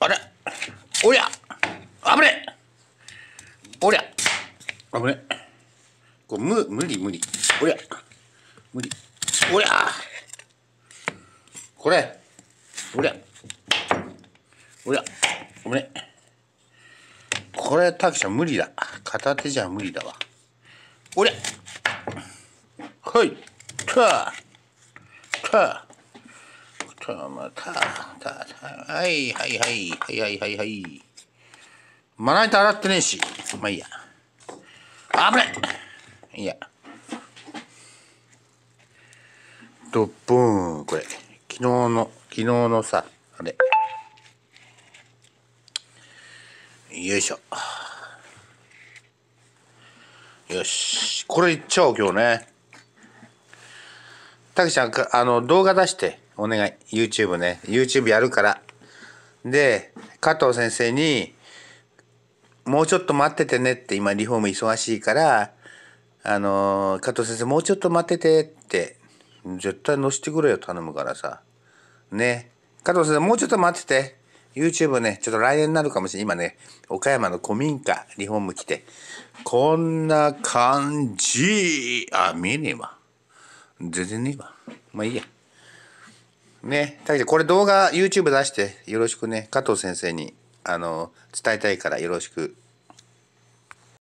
あれおりゃ。危ねえ。おりゃ。危ねえ。これ無無理無理。おりゃ。無理。おりゃ。これ。おりゃ。おりゃ。ごめんこれタキちゃん無理だ。片手じゃ無理だわ。おりゃ。はい。たたたまたたたはいはいはいはいはいはいはいまな板洗ってねえしまあいいや危ないいやドッボーンこれ昨日の昨日のさあれよいしょよしこれいっちゃおう今日ねたけちゃんあの動画出してお願い。YouTube ね。YouTube やるから。で加藤先生にもうちょっと待っててねって今リフォーム忙しいからあの加藤先生もうちょっと待っててって絶対乗せてくれよ頼むからさ。ね。加藤先生もうちょっと待ってて。YouTube ねちょっと来年になるかもしれない今ね岡山の古民家リフォーム来て。こんな感じ。あ見えねえわ。全然ねえわ。まあいいや。ね。たけちゃんこれ動画 YouTube 出してよろしくね。加藤先生にあの伝えたいからよろしく。